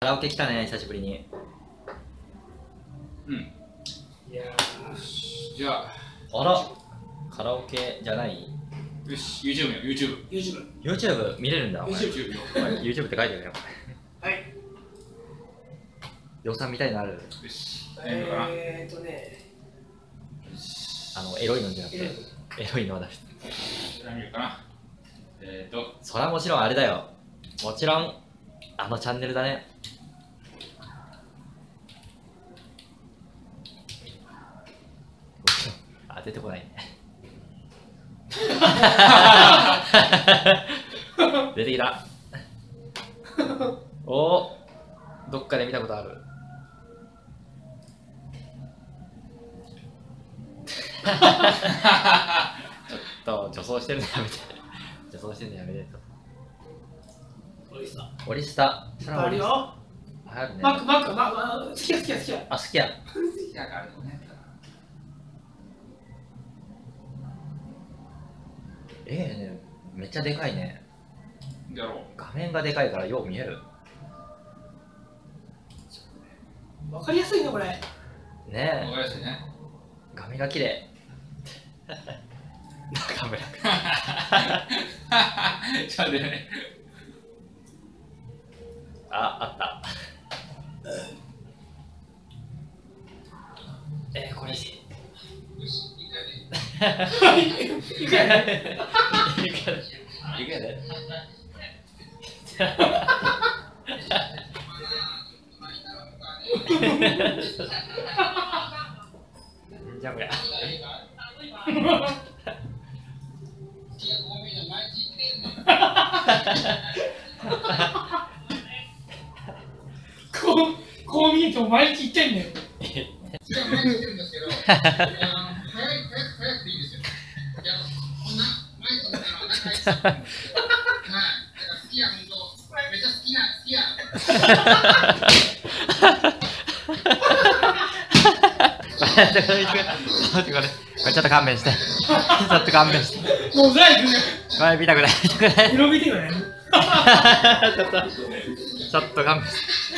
カラオケ来たね久しぶりに。うん。いやじゃあ。あら。カラオケじゃない？よし YouTube よ YouTube ー YouTube YouTube 見れるんだお前。YouTube YouTube よ YouTube って書いてあるよ。はい。予算みたいのある？よし。えーっとね。あのエロいのじゃなくて。エロい。のは出し何見ようかな。えーと。それはもちろんあれだよ。もちろんあのチャンネルだね。あ出てこないね。出てきた。おおどっかで見たことある。ちょっと女装してるのやめて。女装してるのやめてとおいしさオリスタそれはオリスタあるよ。あるね。マックマックマック好きや好きや好きや。あ好きや。なんかあるのね。ええねめっちゃでかいね。やろう。画面がでかいからよう見える。わかりやすいねこれ。わねかりやすいね。え画面が綺麗。カメラちょっと待ってくやねいくやでいくやでじゃあこれこうこう見えても毎日言ってんねんそれは前に言ってるんですけど、ちゃ好きな、好きや。ちょっとこれちょっと勘弁して。ちょっと勘弁して。もうザイクねこれ見たくない。見たくない。色見てよねちょっと、ちょっと勘弁して。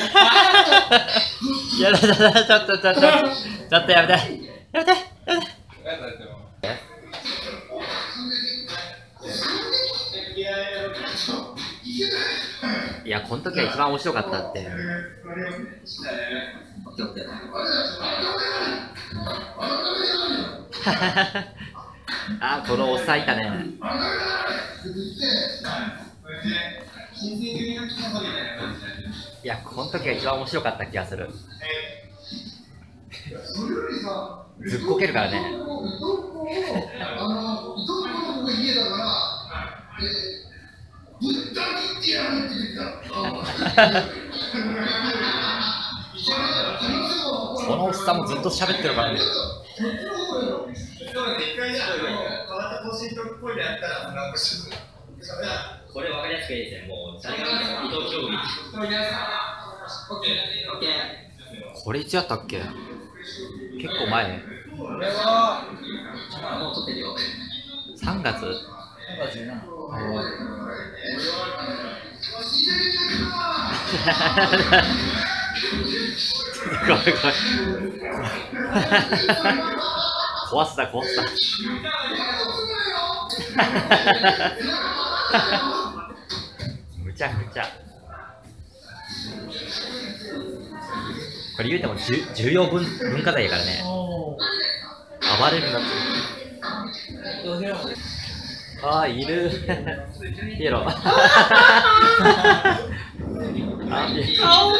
いやだだだ、ちょっと、ちょっと、ちょっとやめて。やめて、やめて。この時が一番面白かったって。あ、このおっさんいたね。いや、この時が一番面白かった気がする。ずっこけるからね。ぶった切ってやるって言った。このおっさんもずっと喋ってるからね。これ分かりやすくいいですね。もう誰が伊藤。これやったっけ？結構前。これは、もう撮ってるよ。3月 ?3 月17。怖い怖い壊すだ壊すだむちゃくちゃ。これ言うても重要文文化財やからね。暴れるな。ってああいる。ピエロあ顔が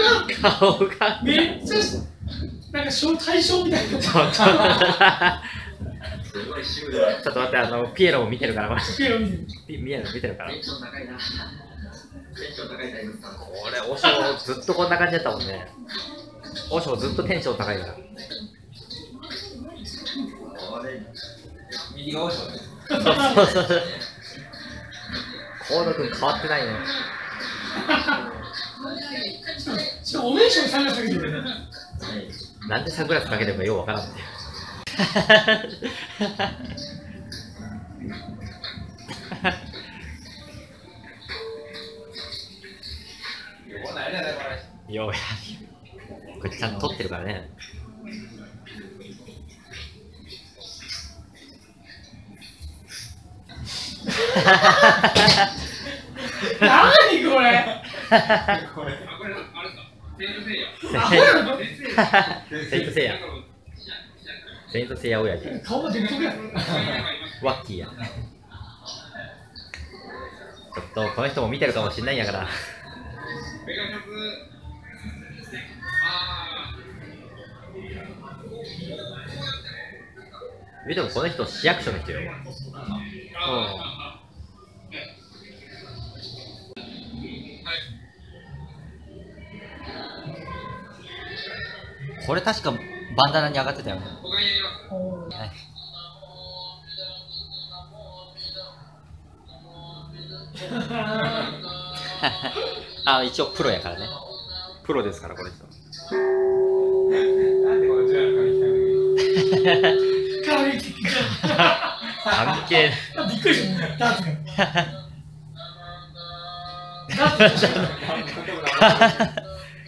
顔が。めっちゃなんか小対象みたいなちょっと ちょっと待ってあのピエロも見てるから。これピエロ見てるピピエロ見てるからこれおしょうずっとこんな感じだったもんね。おしょうずっとテンション高いから。右が多いそうねそうそうそう河野君変わってないね。しかもおサングラスかけてるね。なんでサングラスかけてるのかようわからんね。ようやこれちゃんと撮ってるからね何これ？あこれあれかセイントセイヤ。セイントセイヤ。セイントセイヤ親父。顔が独特やろワッキーや。ちょっとこの人も見てるかもしんないんやから。ペガサスあ見てもこの人市役所の人よ。ーあこれ確かバンダナに上がってたよね。はい。あ一応プロやからね。プロですからこの人。関係あびっくりし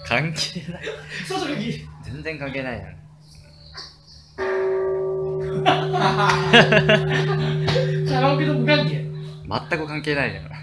関係ない。外が切全然関係ない。やんカラオケと無関係全く関係ない。やん